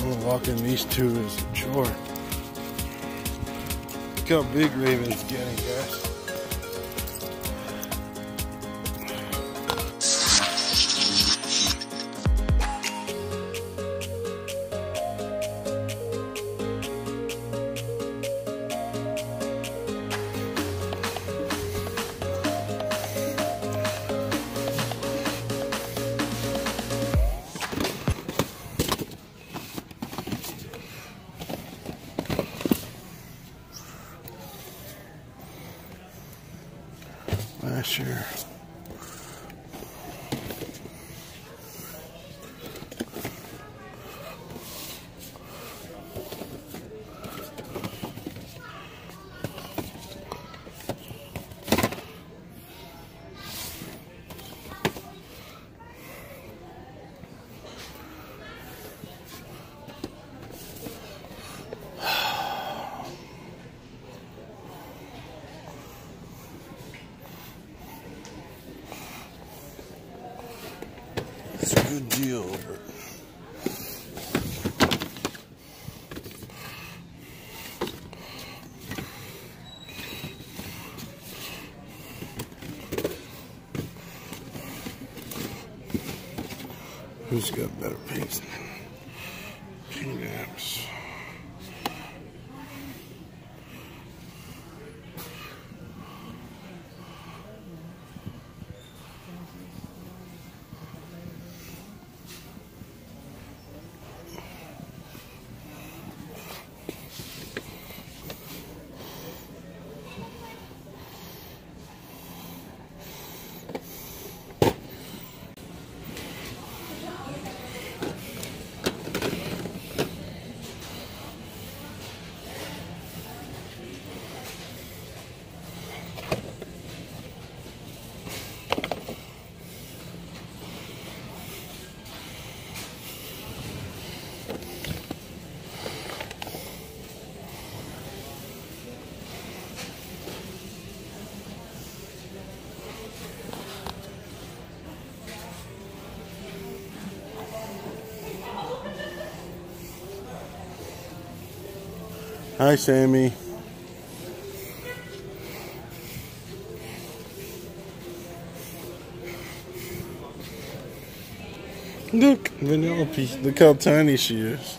Oh, walking these two is a chore. Look how big Raven's getting, guys. Last year. Who's got better paints Hi, Sammy. Look, Vanellope. Look how tiny she is.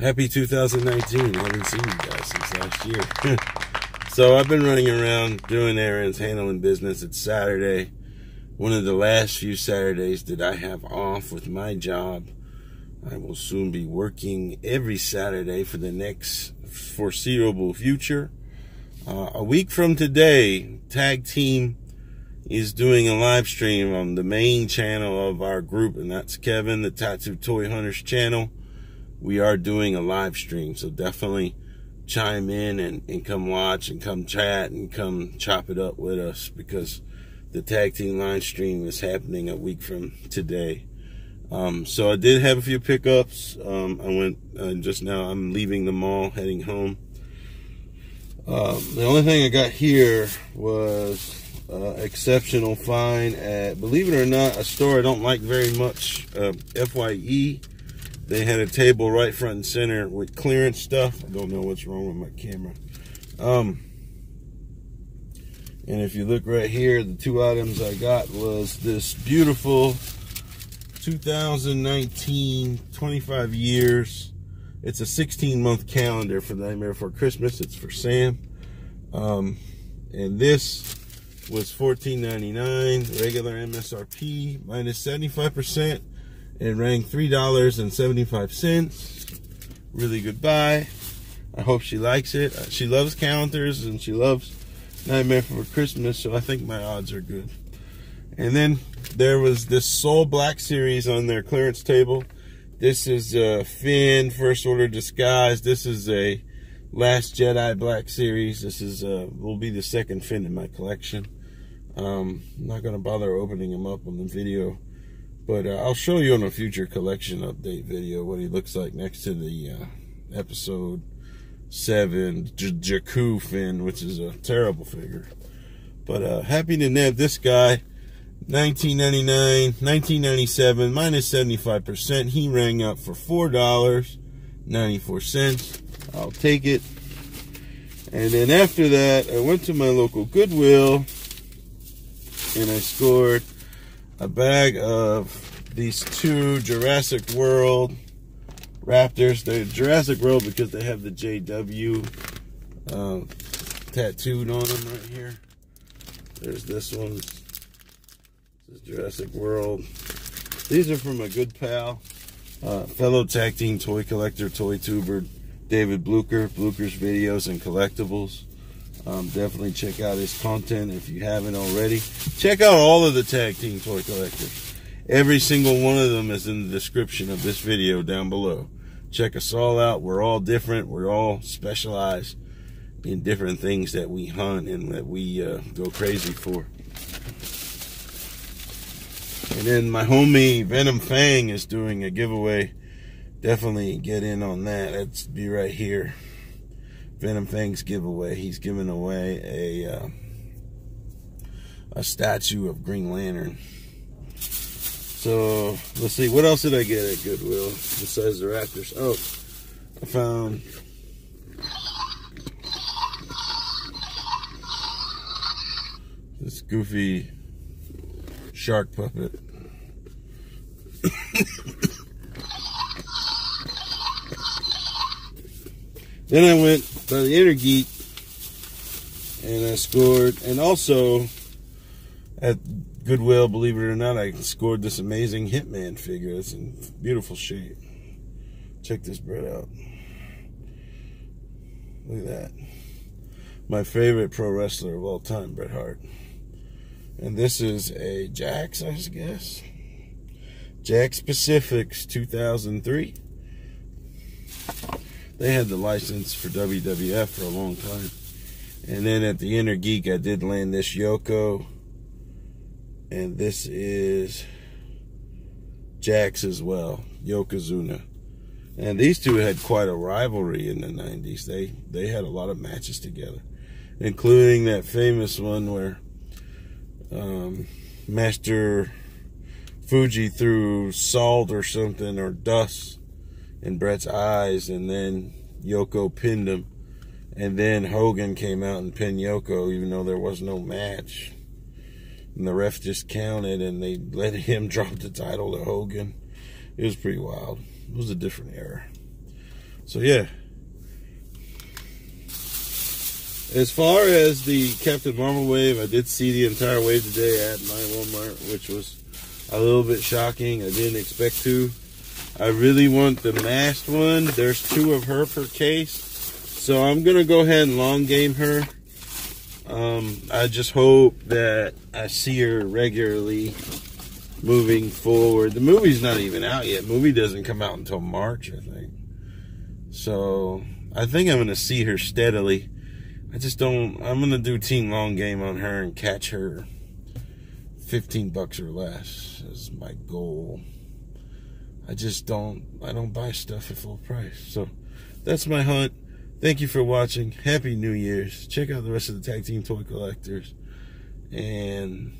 Happy 2019. I haven't seen you guys since last year. so I've been running around doing errands, handling business. It's Saturday. One of the last few Saturdays that I have off with my job. I will soon be working every Saturday for the next foreseeable future. Uh, a week from today, Tag Team is doing a live stream on the main channel of our group, and that's Kevin, the Tattoo Toy Hunters channel we are doing a live stream. So definitely chime in and, and come watch and come chat and come chop it up with us because the tag team line stream is happening a week from today. Um, so I did have a few pickups. Um, I went uh, just now. I'm leaving the mall, heading home. Um, the only thing I got here was uh, exceptional find at, believe it or not, a store I don't like very much. Uh, Fye. They had a table right front and center with clearance stuff. I don't know what's wrong with my camera. Um, and if you look right here, the two items I got was this beautiful 2019 25 years. It's a 16 month calendar for Nightmare Before Christmas. It's for Sam. Um, and this was $14.99 regular MSRP minus 75% and rang $3.75 really good buy. I hope she likes it. Uh, she loves counters and she loves Nightmare for Christmas so I think my odds are good. And then there was this sole Black series on their clearance table. This is a Finn First Order Disguise. This is a Last Jedi Black series. This is uh, will be the second Finn in my collection. Um, I'm not going to bother opening them up on the video, but uh, I'll show you on a future collection update video what he looks like next to the uh, episode 7 J Jakku which is a terrible figure. But uh, happy to nab this guy. 1999, 1997, minus 75%. He rang up for $4.94. I'll take it. And then after that, I went to my local Goodwill and I scored a bag of these two Jurassic World Raptors. They're Jurassic World because they have the JW um, tattooed on them right here. There's this one. This is Jurassic World. These are from a good pal, uh, fellow tag team toy collector, toy tuber, David Blucker, Blucker's Videos and Collectibles. Um, definitely check out his content if you haven't already. Check out all of the Tag Team Toy Collectors. Every single one of them is in the description of this video down below. Check us all out. We're all different. We're all specialized in different things that we hunt and that we uh, go crazy for. And then my homie Venom Fang is doing a giveaway. Definitely get in on that. That's be right here. Venom Fangs giveaway. He's giving away a uh, a statue of Green Lantern. So let's see, what else did I get at Goodwill besides the Raptors? Oh, I found this goofy shark puppet. then I went by the Inner Geek and I scored, and also at Goodwill, believe it or not, I scored this amazing Hitman figure. It's in beautiful shape. Check this bread out. Look at that. My favorite pro wrestler of all time, Bret Hart. And this is a Jakks, I guess. Jakks Pacifics 2003. They had the license for WWF for a long time. And then at the Inner Geek, I did land this Yoko. And this is Jakks as well, Yokozuna. And these two had quite a rivalry in the 90s. They they had a lot of matches together, including that famous one where um, Master Fuji threw salt or something or dust in Bret's eyes, and then Yoko pinned him. And then Hogan came out and pinned Yoko, even though there was no match. And the ref just counted, and they let him drop the title to Hogan. It was pretty wild. It was a different era. So, yeah. As far as the Captain Marvel wave, I did see the entire wave today at my Walmart, which was a little bit shocking. I didn't expect to. I really want the masked one. There's two of her per case. So I'm going to go ahead and long game her. Um, I just hope that I see her regularly moving forward. The movie's not even out yet. Movie doesn't come out until March, I think. So I think I'm going to see her steadily. I just don't. I'm going to do team long game on her and catch her 15 bucks or less is my goal. I just don't. I don't buy stuff at full price. So that's my hunt. Thank you for watching. Happy New Year's. Check out the rest of the Tag Team Toy Collectors. And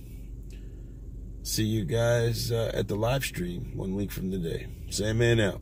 see you guys uh, at the live stream one week from today. Sandman out.